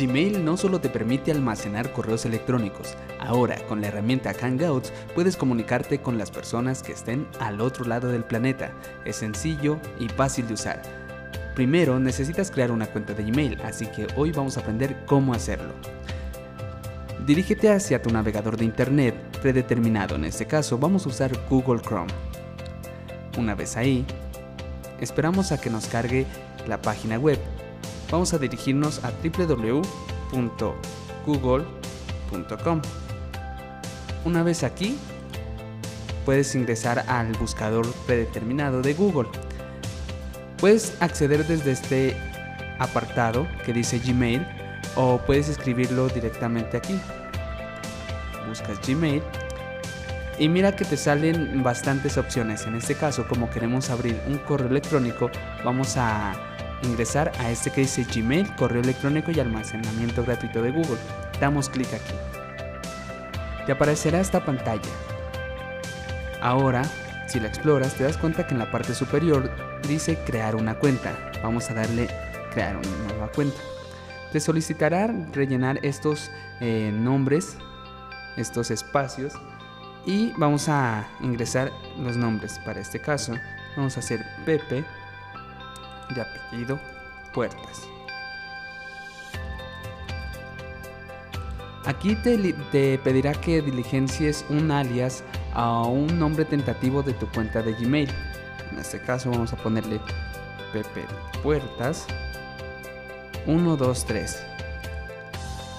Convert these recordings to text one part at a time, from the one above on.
Gmail no solo te permite almacenar correos electrónicos, ahora con la herramienta Hangouts puedes comunicarte con las personas que estén al otro lado del planeta. Es sencillo y fácil de usar. Primero necesitas crear una cuenta de Gmail, así que hoy vamos a aprender cómo hacerlo. Dirígete hacia tu navegador de internet predeterminado, en este caso vamos a usar Google Chrome. Una vez ahí, esperamos a que nos cargue la página web vamos a dirigirnos a www.google.com. Una vez aquí, puedes ingresar al buscador predeterminado de Google. Puedes acceder desde este apartado que dice Gmail o puedes escribirlo directamente aquí. Buscas Gmail y mira que te salen bastantes opciones. En este caso, como queremos abrir un correo electrónico, vamos a ingresar a este que dice Gmail, correo electrónico y almacenamiento gratuito de Google. Damos clic aquí. Te aparecerá esta pantalla. Ahora, si la exploras, te das cuenta que en la parte superior dice crear una cuenta. Vamos a darle crear una nueva cuenta. Te solicitará rellenar estos eh, nombres, estos espacios y vamos a ingresar los nombres. Para este caso, vamos a hacer Pepe de apellido Puertas. Aquí te, pedirá que diligencies un alias a un nombre tentativo de tu cuenta de Gmail. En este caso vamos a ponerle Pepe Puertas 123.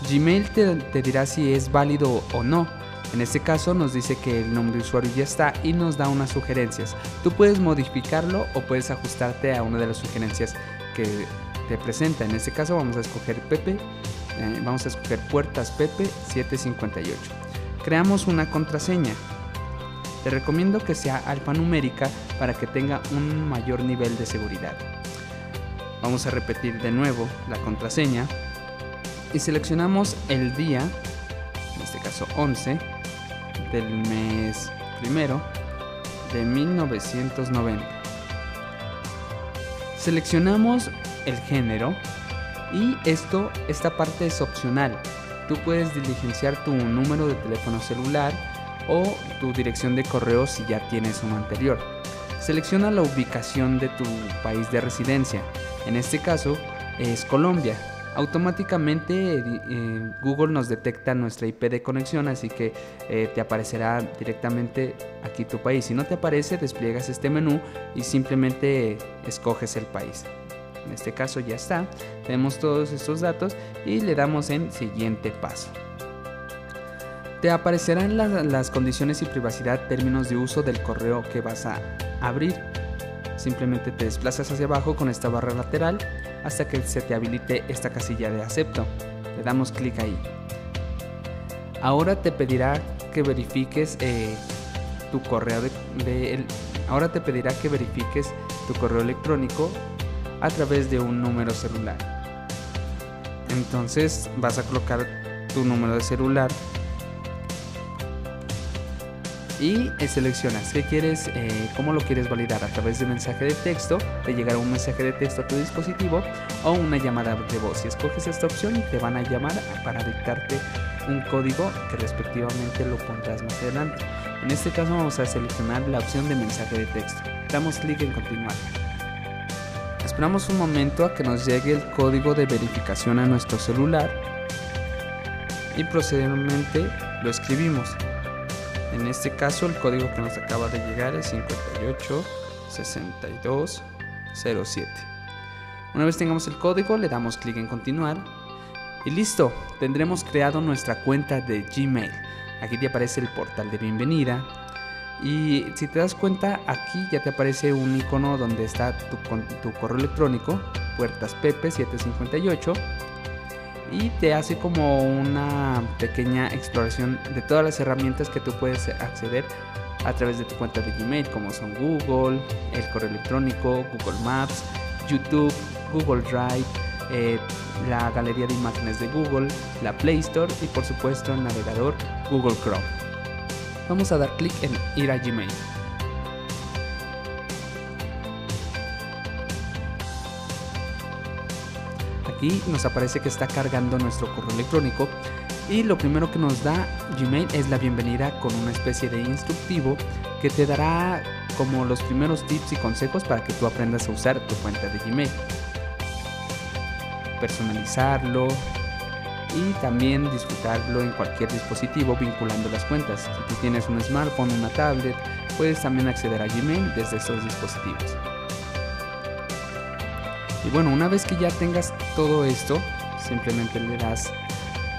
Gmail te, te dirá si es válido o no en este caso nos dice que el nombre de usuario ya está y nos da unas sugerencias. Tú puedes modificarlo o puedes ajustarte a una de las sugerencias que te presenta. En este caso vamos a escoger Pepe, eh, vamos a escoger puertas Pepe 758. Creamos una contraseña. Te recomiendo que sea alfanumérica para que tenga un mayor nivel de seguridad. Vamos a repetir de nuevo la contraseña y seleccionamos el día, este caso 11, del mes primero de 1990. Seleccionamos el género y esto, esta parte es opcional. Tú puedes diligenciar tu número de teléfono celular o tu dirección de correo si ya tienes uno anterior. Selecciona la ubicación de tu país de residencia. En este caso es Colombia automáticamente eh, Google nos detecta nuestra IP de conexión, así que eh, te aparecerá directamente aquí tu país. Si no te aparece, despliegas este menú y simplemente escoges el país. En este caso ya está, tenemos todos estos datos y le damos en siguiente paso. Te aparecerán las condiciones y privacidad, términos de uso del correo que vas a abrir. Simplemente te desplazas hacia abajo con esta barra lateral hasta que se te habilite esta casilla de acepto. Le damos clic ahí. Ahora te pedirá que verifiques eh, tu correo de, ahora te pedirá que verifiques tu correo electrónico a través de un número celular. Entonces vas a colocar tu número de celular y eh, seleccionas qué quieres, eh, cómo lo quieres validar a través de mensaje de texto, te llegará un mensaje de texto a tu dispositivo o una llamada de voz. Si escoges esta opción, te van a llamar para dictarte un código que respectivamente lo pondrás más adelante. En este caso vamos a seleccionar la opción de mensaje de texto. Damos clic en continuar. Esperamos un momento a que nos llegue el código de verificación a nuestro celular y posteriormente lo escribimos. En este caso el código que nos acaba de llegar es 586207. Una vez tengamos el código le damos clic en continuar y listo, tendremos creado nuestra cuenta de Gmail. Aquí te aparece el portal de bienvenida y si te das cuenta aquí ya te aparece un icono donde está tu, correo electrónico, puertas Pepe 758 y te hace como una pequeña exploración de todas las herramientas que tú puedes acceder a través de tu cuenta de Gmail, como son Google, el correo electrónico, Google Maps, YouTube, Google Drive, eh, la galería de imágenes de Google, la Play Store y por supuesto el navegador Google Chrome. Vamos a dar clic en ir a Gmail. Aquí nos aparece que está cargando nuestro correo electrónico y lo primero que nos da Gmail es la bienvenida con una especie de instructivo que te dará como los primeros tips y consejos para que tú aprendas a usar tu cuenta de Gmail. Personalizarlo y también disfrutarlo en cualquier dispositivo vinculando las cuentas. Si tú tienes un smartphone, una tablet, puedes también acceder a Gmail desde estos dispositivos. Y bueno, una vez que ya tengas todo esto, simplemente le das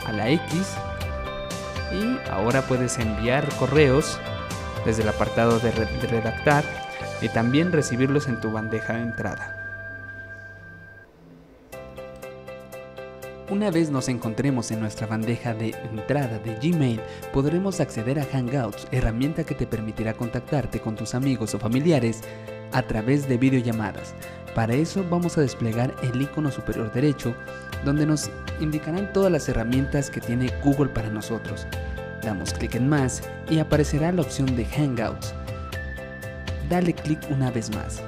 a la X y ahora puedes enviar correos desde el apartado de, redactar y también recibirlos en tu bandeja de entrada. Una vez nos encontremos en nuestra bandeja de entrada de Gmail, podremos acceder a Hangouts, herramienta que te permitirá contactarte con tus amigos o familiares a través de videollamadas. Para eso vamos a desplegar el icono superior derecho, donde nos indicarán todas las herramientas que tiene Google para nosotros. Damos clic en más y aparecerá la opción de Hangouts. Dale clic una vez más.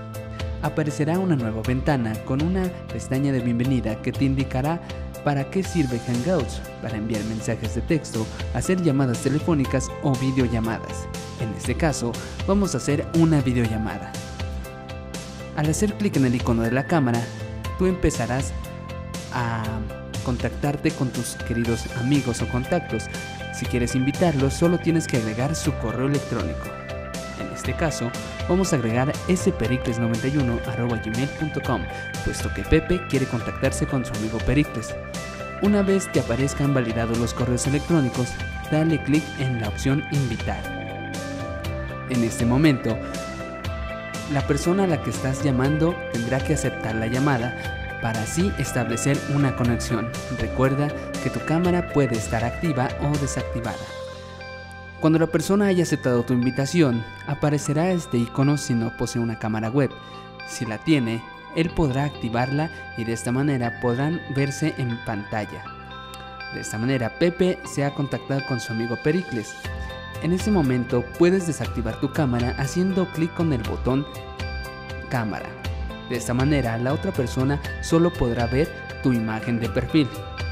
Aparecerá una nueva ventana con una pestaña de bienvenida que te indicará para qué sirve Hangouts, para enviar mensajes de texto, hacer llamadas telefónicas o videollamadas. En este caso, vamos a hacer una videollamada. Al hacer clic en el icono de la cámara, tú empezarás a contactarte con tus queridos amigos o contactos. Si quieres invitarlos, solo tienes que agregar su correo electrónico. En este caso, vamos a agregar spericles91.gmail.com, puesto que Pepe quiere contactarse con su amigo Pericles. Una vez te aparezcan validados los correos electrónicos, dale clic en la opción Invitar. En este momento, la persona a la que estás llamando tendrá que aceptar la llamada para así establecer una conexión. Recuerda que tu cámara puede estar activa o desactivada. Cuando la persona haya aceptado tu invitación, aparecerá este icono si no posee una cámara web. Si la tiene, él podrá activarla y de esta manera podrán verse en pantalla. De esta manera, Pepe se ha contactado con su amigo Pericles. En ese momento puedes desactivar tu cámara haciendo clic con el botón cámara. De esta manera la otra persona solo podrá ver tu imagen de perfil.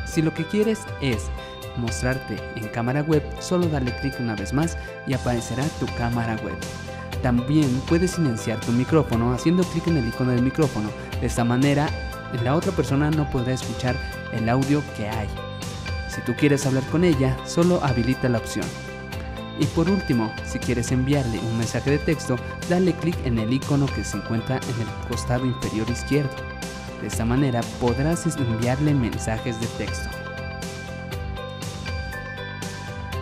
Si lo que quieres es mostrarte en cámara web, solo dale clic una vez más y aparecerá tu cámara web. También puedes silenciar tu micrófono haciendo clic en el icono del micrófono. De esta manera la otra persona no podrá escuchar el audio que hay. Si tú quieres hablar con ella, solo habilita la opción. Y por último, si quieres enviarle un mensaje de texto, dale clic en el icono que se encuentra en el costado inferior izquierdo. De esta manera podrás enviarle mensajes de texto.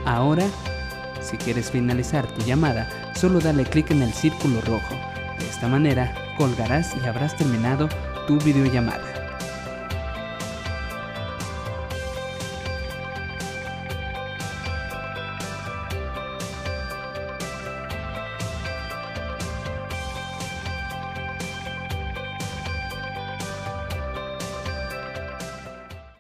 Ahora, si quieres finalizar tu llamada, solo dale clic en el círculo rojo. De esta manera colgarás y habrás terminado tu videollamada.